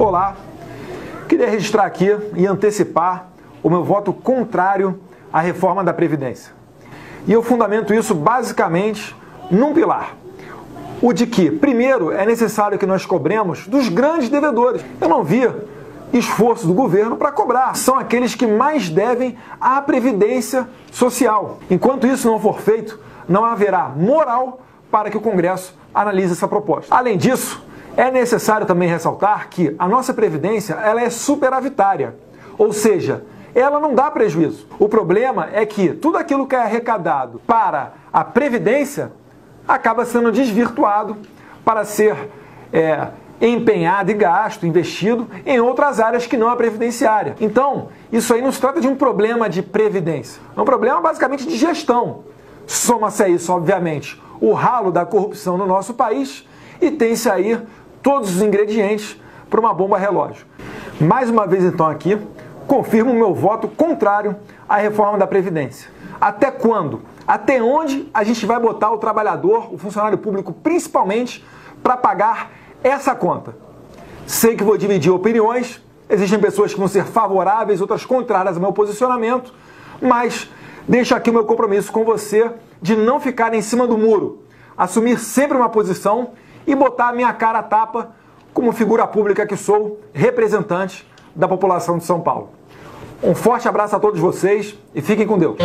Olá, queria registrar aqui e antecipar o meu voto contrário à reforma da Previdência. E eu fundamento isso basicamente num pilar. O de que, primeiro, é necessário que nós cobremos dos grandes devedores. Eu não vi esforço do governo para cobrar. São aqueles que mais devem à Previdência Social. Enquanto isso não for feito, não haverá moral para que o Congresso analise essa proposta. Além disso, é necessário também ressaltar que a nossa Previdência ela é superavitária, ou seja, ela não dá prejuízo. O problema é que tudo aquilo que é arrecadado para a Previdência acaba sendo desvirtuado para ser é, empenhado e gasto, investido em outras áreas que não a previdenciária. Então, isso aí não se trata de um problema de previdência, é um problema basicamente de gestão. Soma-se a isso, obviamente, o ralo da corrupção no nosso país e tem-se aí todos os ingredientes para uma bomba relógio. Mais uma vez, então, aqui, confirmo meu voto contrário à reforma da Previdência. Até quando? Até onde a gente vai botar o trabalhador, o funcionário público principalmente, para pagar essa conta? Sei que vou dividir opiniões, existem pessoas que vão ser favoráveis, outras contrárias ao meu posicionamento, mas deixo aqui o meu compromisso com você de não ficar em cima do muro, assumir sempre uma posição e botar a minha cara a tapa como figura pública que sou, representante da população de São Paulo. Um forte abraço a todos vocês e fiquem com Deus.